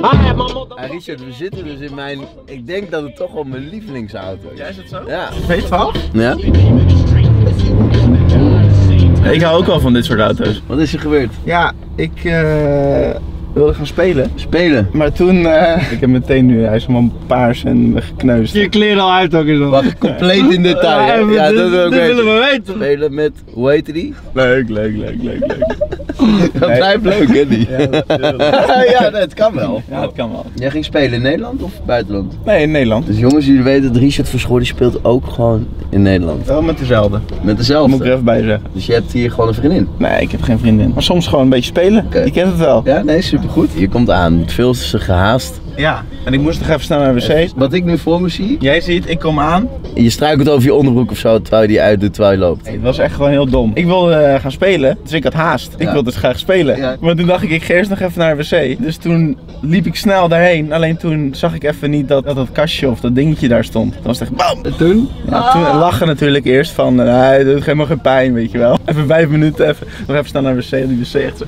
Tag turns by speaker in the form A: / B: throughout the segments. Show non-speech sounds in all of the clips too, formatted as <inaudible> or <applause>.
A: Ah, Richard, we zitten dus in mijn, ik denk dat het toch wel mijn lievelingsauto is.
B: Ja, is dat zo?
A: Ja.
B: V12?
A: Ja?
B: Ik hou ook wel van dit soort auto's.
A: Wat is er gebeurd?
B: Ja, ik eh, wilde gaan spelen.
A: Spelen.
B: Maar toen, eh, ik heb meteen nu, hij is helemaal paars en gekneusd.
C: Je kleren al uit ook eens al.
A: Wacht, compleet in detail.
C: Ja,
A: Ja,
C: dit-
A: dat wil ik
C: willen
A: weten.
C: we weten.
A: Spelen met, hoe heette die?
B: Leuk, leuk, leuk, leuk, leuk.
A: Dat
B: Nee.
A: blijft leuk, hè, die?
B: Ja, dat <laughs>
A: ja, kan wel.
B: Ja, dat kan wel.
A: Jij ging spelen in Nederland of buitenland?
B: Nee, in Nederland.
A: Dus jongens, jullie weten dat Richard Verschoor die speelt ook gewoon in Nederland.
B: Wel met dezelfde.
A: Met dezelfde.
B: moet ik er even bij zeggen.
A: Dus je hebt hier gewoon een vriendin.
B: Nee, ik heb geen vriendin. Maar soms gewoon een beetje spelen. Je kent het wel.
A: Ja, nee, supergoed. Je komt aan, veel te gehaast.
B: Ja. En ik moest nog even snel naar de wc.
A: Wat ik nu voor me zie,
B: Jij ziet, ik kom aan.
A: je struikelt over je onderbroek of zo terwijl je die uitdoet terwijl je loopt.
B: Nee, het was echt gewoon heel dom. Ik wilde eh, gaan spelen, dus ik had haast. Ik wilde dus graag spelen.
A: Ja.
B: Maar toen dacht ik, ik ga eerst nog even naar de wc. Dus toen liep ik snel daarheen. Alleen toen zag ik even niet dat dat, dat kastje of dat dingetje daar stond. Toen was het echt bam.
C: En toen?
B: Ja, toen lachen natuurlijk eerst van, eh, hij doet helemaal geen pijn, weet je wel. Even vijf minuten, even, nog even staan naar de wc. En die wc echt zo,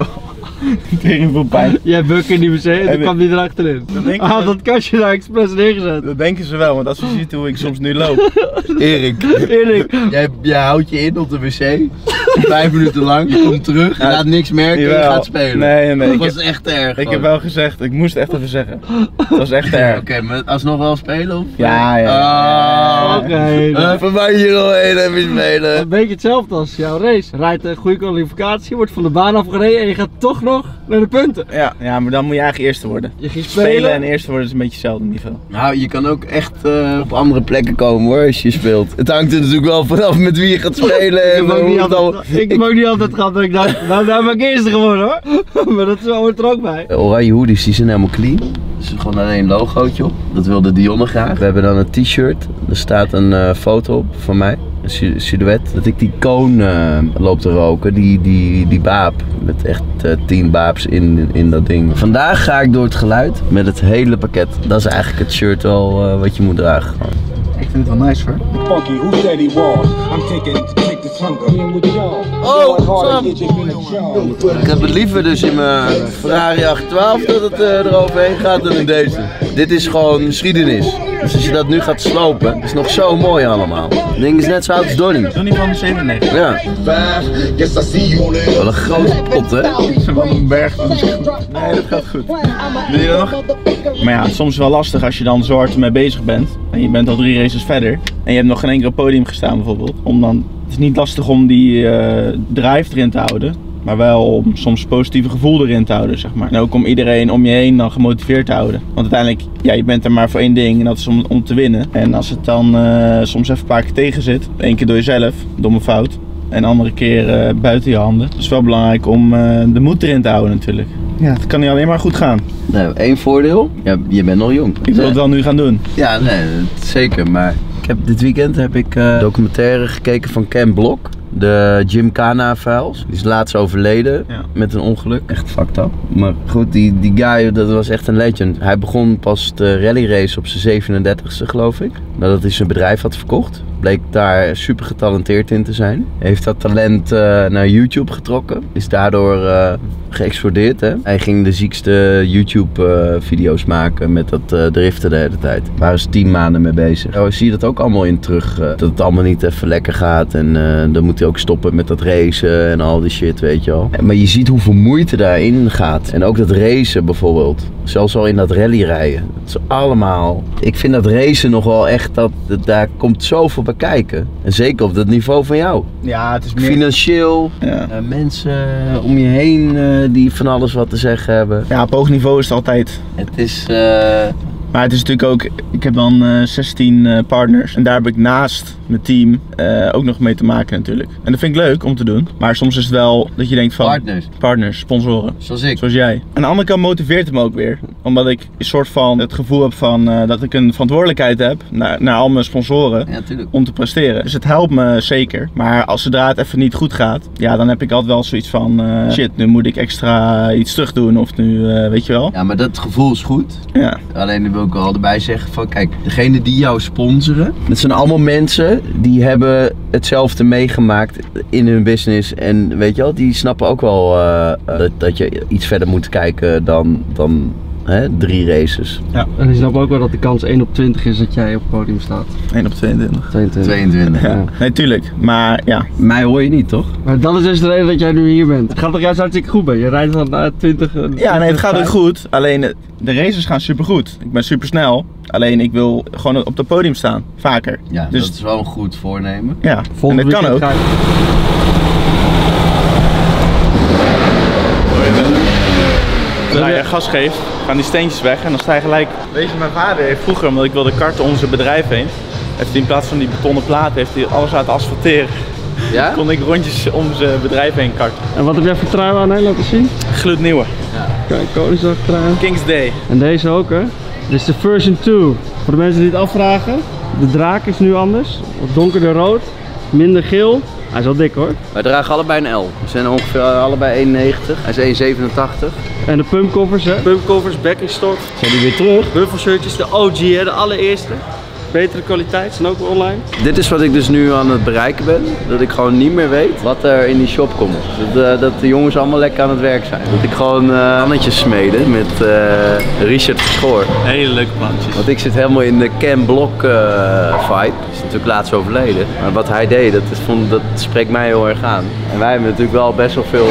B: <laughs> tering veel pijn.
C: Jij bukt in die wc en toen kwam die erachterin.
B: Dat
C: Ah, dat kastje daar expres neergezet.
B: Dat denken ze wel, want als je ziet hoe ik soms nu loop. <laughs>
A: Erik,
C: Erik,
A: jij, jij houdt je in op de wc, vijf minuten lang, je komt terug, je laat niks merken en je gaat spelen.
B: Nee, nee,
A: Dat was
B: heb-
A: echt erg.
B: Ik heb wel gezegd, ik moest echt even zeggen. Het was echt erg.
A: Oké, maar alsnog wel spelen of?
B: Ja, ja,
A: Ah.
C: Oké, dan.
A: Even bij hier nog heen even spelen.
C: een beetje hetzelfde als jouw race. Rijdt een goede kwalificatie, wordt van de baan afgereden en je gaat toch nog naar de punten.
B: Ja, ja, maar dan moet je eigenlijk eerste worden.
C: Je ging
B: Spelen
C: spelen,
B: en eerste worden is een beetje hetzelfde niveau.
A: Nou, je kan ook echt eh, op andere plekken komen hoor, als je speelt. Het hangt er natuurlijk wel vanaf met wie je gaat <laughs> spelen.
C: Ik
A: en
C: heb ook
A: hoe
C: niet altijd,
A: allemaal-
C: ik heb ook niet altijd <laughs> gehad dat ik dacht, nou daar ben ik eerste geworden hoor. <laughs> Maar dat hoort er ook bij.
A: De oranje hoodies die zijn helemaal clean. Er is gewoon alleen een logootje op. Dat wilde Dionne graag. We hebben dan een t-shirt. Er staat een eh, foto op van mij. Silhouet. Dat ik die koon eh, loop te roken. Die, die, die baap. Met echt eh, tien baabs in, in dat ding. Vandaag ga ik door het geluid met het hele pakket. Dat is eigenlijk het shirt wel eh, wat je moet dragen.
B: Wel nice hoor.
D: Funky, who said he was? I'm taking take.
A: Oh, Sam.
D: to the job.
A: Ik heb het liever dus in mijn Ferrari 812 dat het eh, eroverheen gaat dan in deze. Dit is gewoon geschiedenis. Dus als je dat nu gaat slopen, is het nog zo mooi allemaal. Het ding is net zo oud als Donnie.
B: Doe niet van de 97.
A: Ja, wel een grote pot hè.
B: Van een berg. Nee, dat gaat goed. Doe je nog? Maar ja, soms wel lastig als je dan zo hard ermee bezig bent. En je bent al drie races verder. En je hebt nog geen enkel podium gestaan bijvoorbeeld. Om dan, het is niet lastig om die eh, drive erin te houden. Maar wel om soms positieve gevoel erin te houden, zeg maar. En ook om iedereen om je heen dan gemotiveerd te houden. Want uiteindelijk, ja, je bent er maar voor één ding en dat is om, om te winnen. En als het dan eh, soms even een paar keer tegen zit, één keer door jezelf, domme fout. En andere keer eh, buiten je handen. Het is wel belangrijk om eh, de moed erin te houden natuurlijk. Ja, het kan niet alleen maar goed gaan.
A: Nou, één voordeel. Ja, je bent nog jong.
B: Ik wil het wel nu gaan doen.
A: Ja, nee, zeker. Maar ik heb, dit weekend heb ik eh documentaire gekeken van Ken Blok. De Jim Kana files. Die is laatst overleden
B: Ja.
A: met een ongeluk. Echt fucked up. Maar goed, die, die guy, dat was echt een legend. Hij begon pas de rally race op zijn 37ste geloof ik. Nadat hij zijn bedrijf had verkocht. Bleek daar super getalenteerd in te zijn. Heeft dat talent eh, naar YouTube getrokken. Is daardoor eh, geëxplodeerd. Hè? Hij ging de ziekste YouTube eh, maken met dat driften de hele tijd. Daar waren ze tien maanden mee bezig. Oh, zie je dat ook allemaal in terug. dat het allemaal niet even lekker gaat. En dan moet hij ook stoppen met dat racen en al die shit, weet je wel. Maar je ziet hoeveel moeite daarin gaat. En ook dat racen bijvoorbeeld. Zelfs al in dat rallyrijden. Het is allemaal... Ik vind dat racen nog wel echt... Dat, dat, daar komt zoveel bij kijken. En zeker op dat niveau van jou.
B: Ja, het is meer...
A: Financieel,
B: Ja.
A: eh, mensen om je heen eh, die van alles wat te zeggen hebben.
B: ja, op hoog niveau is het altijd.
A: Het is... eh,
B: Maar het is natuurlijk ook, ik heb dan eh 16 eh, partners. En daar heb ik naast mijn team eh, ook nog mee te maken natuurlijk. En dat vind ik leuk om te doen. Maar soms is het wel dat je denkt van...
A: partners,
B: Partners, sponsoren.
A: zoals ik.
B: Zoals jij. Aan de andere kant motiveert het me ook weer. Omdat ik een soort van het gevoel heb van eh, dat ik een verantwoordelijkheid heb naar, naar al mijn sponsoren.
A: Ja.
B: Om te presteren. Dus het helpt me zeker. Maar als zodra het even niet goed gaat, ja, dan heb ik altijd wel zoiets van: eh, shit, nu moet ik extra iets terug doen. Of nu, weet je wel.
A: Ja, maar dat gevoel is goed.
B: Ja.
A: Alleen wil ik wel erbij zeggen van, kijk, degene die jou sponsoren, dat zijn allemaal mensen die hebben hetzelfde meegemaakt in hun business. En weet je wel, die snappen ook wel eh, dat, dat je iets verder moet kijken dan, dan hè, drie races.
C: En ik snap ook wel dat de kans 1 op 20 is dat jij op het podium staat.
B: 1 op 22.
C: 22.
A: 22.
B: Ja. Nee, tuurlijk. Maar ja,
A: Mij hoor je niet, toch?
C: Maar dat is dus de reden dat jij nu hier bent. Het gaat toch juist hartstikke goed bij je? Rijdt van eh, 20... eh,
B: Ja, nee, het gaat ook
C: 5.
B: goed. Alleen de races gaan supergoed. Ik ben super snel. Alleen ik wil gewoon op het podium staan. Vaker.
A: Ja,
B: Dus-
A: dat is wel een goed voornemen.
B: Ja, en
C: Volgende
B: dat kan ook.
C: ga je-
B: Zodra je gas geeft, gaan die steentjes weg en dan sta je gelijk. Weet je, mijn vader heeft vroeger, omdat ik wilde karten om zijn bedrijf heen, heeft hij in plaats van die betonnen platen, heeft hij alles laten asfalteren.
A: Ja? <laughs>
B: Kon ik rondjes om zijn bedrijf heen karten.
C: En wat heb jij voor trui aan? Hè? Laten zien.
B: Gloednieuwe.
C: Kijk, Koningsdag trui.
B: King's Day.
C: En deze ook hè. Dit is de version 2. Voor de mensen die het afvragen. De draak is nu anders. Wat donkerder rood. Minder geel. Hij is wel dik hoor.
A: Wij dragen allebei een L. We zijn ongeveer allebei 1,90. Hij is 1,87.
C: En de pumpcovers hè. Pumpcovers, backing stock.
A: Zijn die weer terug?
C: Buffelshirtjes, de OG hè, de allereerste. Betere kwaliteit, zijn ook online.
A: Dit is wat ik dus nu aan het bereiken ben. Dat ik gewoon niet meer weet wat er in die shop komt. Dat, eh, dat de jongens allemaal lekker aan het werk zijn. Dat ik gewoon uh, mannetjes smeden met eh, Richard Schoor.
B: Hele leuke plantjes.
A: Want ik zit helemaal in de Ken Block eh, vibe. Hij is natuurlijk laatst overleden. Maar wat hij deed, dat, is, vond, dat spreekt mij heel erg aan. En wij hebben natuurlijk wel best wel veel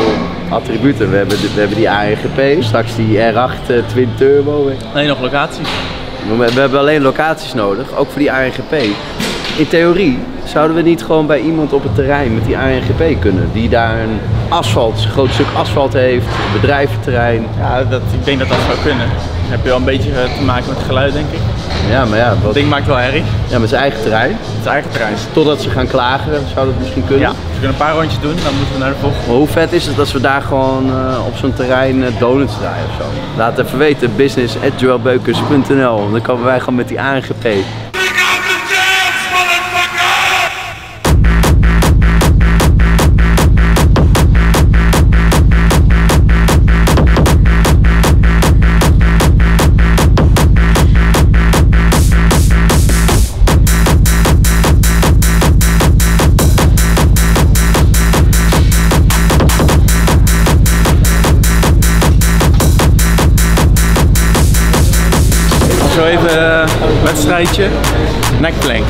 A: attributen. We hebben, de- we hebben die ANGP, straks die R8 eh, Twin Turbo.
B: Nee, nog locaties.
A: We, hebben alleen locaties nodig, ook voor die ANGP. In theorie zouden we niet gewoon bij iemand op het terrein met die ANGP kunnen, die daar een asfalt, een groot stuk asfalt heeft, bedrijventerrein.
B: Ja, dat, ik denk dat dat zou kunnen. Dan heb je wel een beetje eh, te maken met geluid, denk ik.
A: Ja, maar ja, wat,
B: Het ding maakt wel herrie.
A: ja met zijn eigen terrein.
B: Is eigen terrein.
A: Totdat ze gaan klagen, zou dat misschien kunnen.
B: Ja, we kunnen een paar rondjes doen, dan moeten we naar de volgende.
A: Maar hoe vet is het als we daar gewoon eh, op zo'n terrein eh, donuts draaien of zo? Laat even weten, business Dan komen wij gewoon met die ANGP.
B: Zo even eh, wedstrijdje. Nekplank.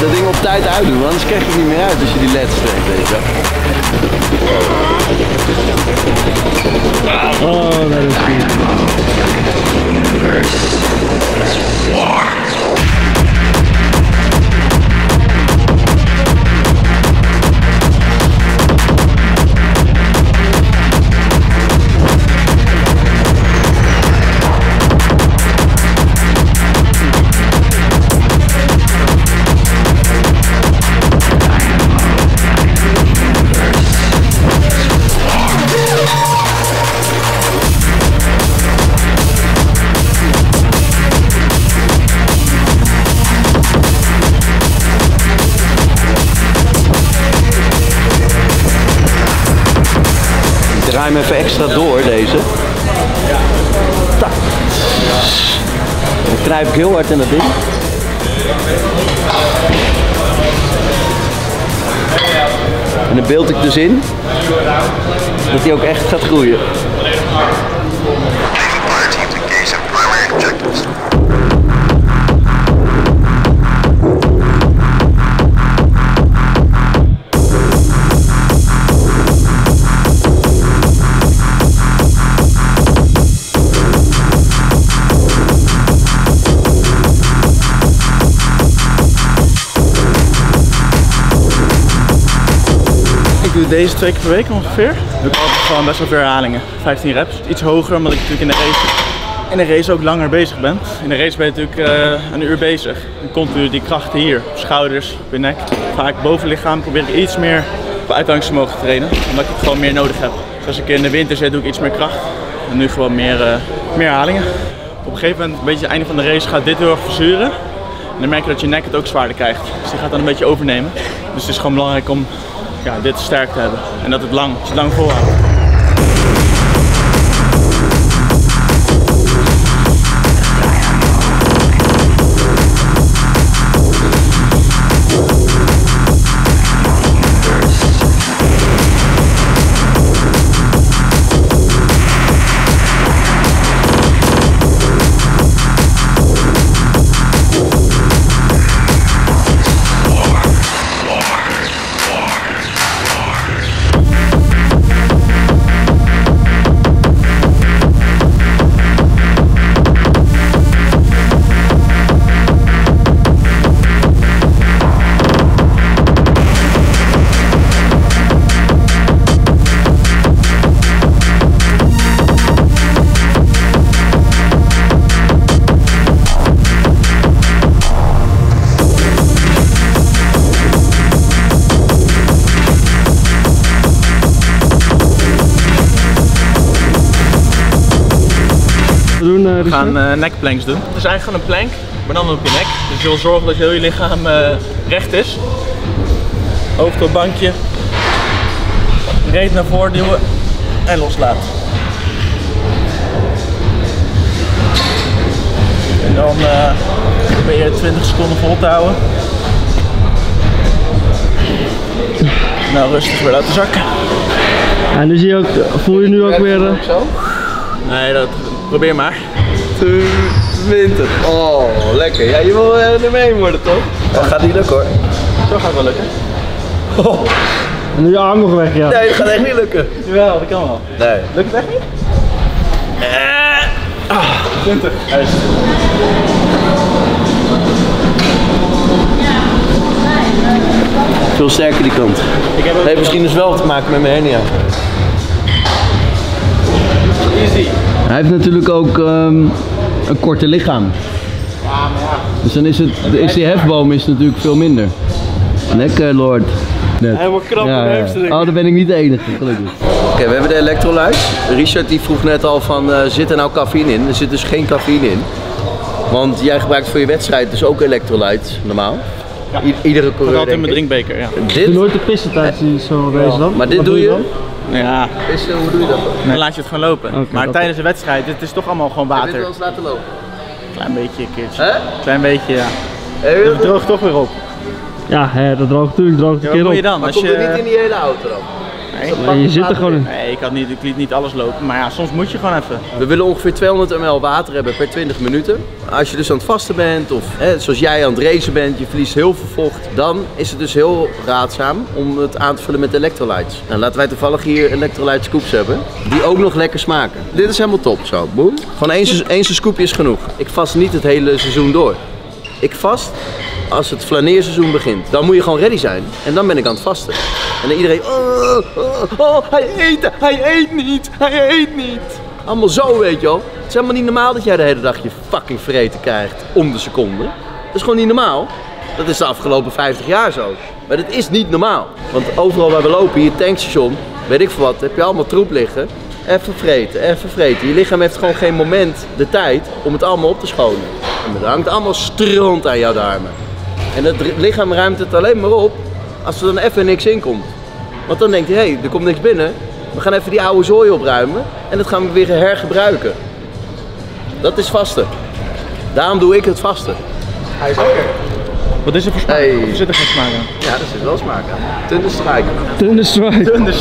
A: Dat ding op tijd uitdoen, want anders krijg je het niet meer uit als je die leds trekt, weet je wel.
C: Oh, dat is goed.
A: Hem even extra door, deze. Dan knijp ik heel hard in dat ding. En dan beeld ik dus in dat hij ook echt gaat groeien.
B: Deze twee keer per week ongeveer. Doe ik altijd gewoon best wel veel herhalingen. 15 reps. Iets hoger omdat ik natuurlijk in de race, in de race ook langer bezig ben. In de race ben je natuurlijk eh, een uur bezig. En continu die krachten hier, op schouders, op je nek. Vaak bovenlichaam probeer ik iets meer op uithoudingsvermogen te trainen. Omdat ik het gewoon meer nodig heb. Dus als ik in de winter zit doe ik iets meer kracht. En nu gewoon meer, eh, meer herhalingen. Op een gegeven moment, een beetje het einde van de race, gaat dit erg verzuren. En dan merk je dat je nek het ook zwaarder krijgt. Dus die gaat dan een beetje overnemen. Dus het is gewoon belangrijk om ja, dit sterk te hebben. En dat het lang, dat je het lang volhoudt.
C: Doen, eh
B: We gaan eh nekplanks doen. Het is eigenlijk gewoon een plank, maar dan op je nek. Dus je wil zorgen dat je heel je lichaam eh, recht is. Hoofd op bankje. Reet naar voren duwen en loslaten. En dan eh probeer je 20 seconden vol te houden. Nou, rustig weer laten zakken.
C: En nu zie je ook, voel je nu ook weer...
B: Nee, dat, probeer maar.
A: 20. Oh, lekker. Ja, je wil er mee worden toch? Dat gaat niet lukken hoor.
B: Zo gaat het wel lukken.
C: en nu je arm nog weg, ja.
A: Nee, dat gaat echt niet lukken.
B: Jawel, dat kan wel.
A: Nee.
B: Lukt het echt niet? Ah, 20. Juist.
A: Veel sterker die kant.
B: Ik heb ook
A: heeft misschien dus wel te maken met mijn hernia.
B: Easy.
A: Hij heeft natuurlijk ook ehm, een korte lichaam. Dus dan is, het, is die hefboom is natuurlijk veel minder. Lekker Lord. Net.
C: Helemaal krap in de hamstring.
A: Oh, dan ben ik niet de enige, gelukkig. Oké, we hebben de electrolyte. Richard die vroeg net al van, eh, zit er nou cafeïne in? Er zit dus geen cafeïne in. Want jij gebruikt voor je wedstrijd dus ook electrolyte, normaal. I- iedere
B: Dat
A: coureur
B: altijd in mijn drinkbeker, ja.
C: Doe
A: Dit?
C: nooit de pissen tijdens die zo'n race dan?
A: Maar dit
C: Wat
A: doe je?
C: dan?
B: Ja,
A: Is, eh, hoe doe je dat?
B: dan laat je het gewoon lopen. Maar tijdens de wedstrijd, het is toch allemaal gewoon
A: Heb je het wel
B: water.
A: eens laten lopen?
B: Klein beetje, een keertje.
A: Hè?
B: Klein beetje, ja.
A: Je dat?
B: droogt toch weer op.
C: Ja, hè, dat droogt natuurlijk, droogt
B: Ja,
C: een
B: wat moet
C: keer
B: je
C: op.
B: dan?
A: Maar
B: Als
A: komt er niet in
B: je...
A: die hele auto dan?
B: Nee.
C: Je zit er gewoon
A: in.
B: Nee, ik, had niet, ik liet niet alles lopen. Maar ja, soms moet je gewoon even.
A: We willen ongeveer 200 ml water hebben per 20 minuten. Als je dus aan het vasten bent of hè, zoals jij aan het racen bent, je verliest heel veel vocht, dan is het dus heel raadzaam om het aan te vullen met electrolytes. Nou, laten wij toevallig hier electrolyte scoops hebben, die ook nog lekker smaken. Dit is helemaal top zo, boem. Van één, se- één scoopje is genoeg. Ik vast niet het hele seizoen door. Ik vast als het flaneerseizoen begint. Dan moet je gewoon ready zijn. En dan ben ik aan het vasten. En dan iedereen, oh, oh, oh, hij eet, hij eet niet, hij eet niet. Allemaal zo, weet je wel. Het is helemaal niet normaal dat jij de hele dag je fucking vreten krijgt om de seconde. Dat is gewoon niet normaal. Dat is de afgelopen 50 jaar zo. Maar dat is niet normaal. Want overal waar we lopen, hier tankstation, weet ik veel wat, heb je allemaal troep liggen. Even vreten, even vreten. Je lichaam heeft gewoon geen moment de tijd om het allemaal op te schonen. En het hangt allemaal stront aan jouw darmen. En het lichaam ruimt het alleen maar op als er dan even niks in komt. Want dan denkt hij, hé, hey, er komt niks binnen. We gaan even die oude zooi opruimen en dat gaan we weer hergebruiken. Dat is vasten. Daarom doe ik het vasten.
B: Hij is lekker. Wat is er voor smaak?
A: Hey.
B: Of zit er geen smaak aan?
A: Ja, dat zit wel smaak aan. Thunderstrike.
C: Thunderstrike.
B: Thunder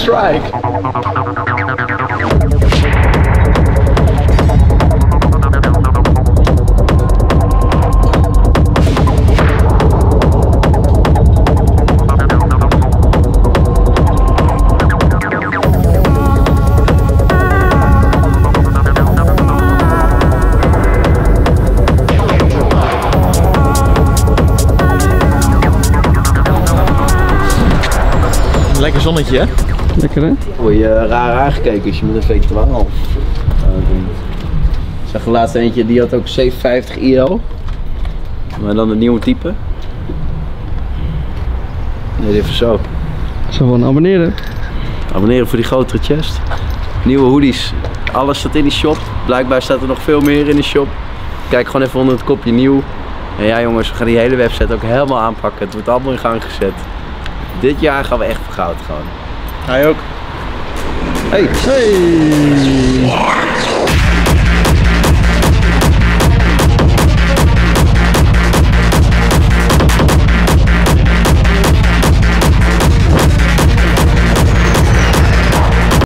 B: Lekker zonnetje, hè?
C: Lekker hè?
A: Word je eh, raar aangekeken als je met een V12 uh, doet. Ik zag er laatst eentje, die had ook 750 IL. Maar dan een nieuwe type. Nee, even zo.
C: Zo van abonneren.
A: Abonneren voor die grotere chest. Nieuwe hoodies. Alles staat in die shop. Blijkbaar staat er nog veel meer in de shop. Kijk gewoon even onder het kopje nieuw. En ja jongens, we gaan die hele website ook helemaal aanpakken. Het wordt allemaal in gang gezet. Dit jaar gaan we echt voor goud gewoon.
B: Hij ook.
A: Hey,
C: Hey!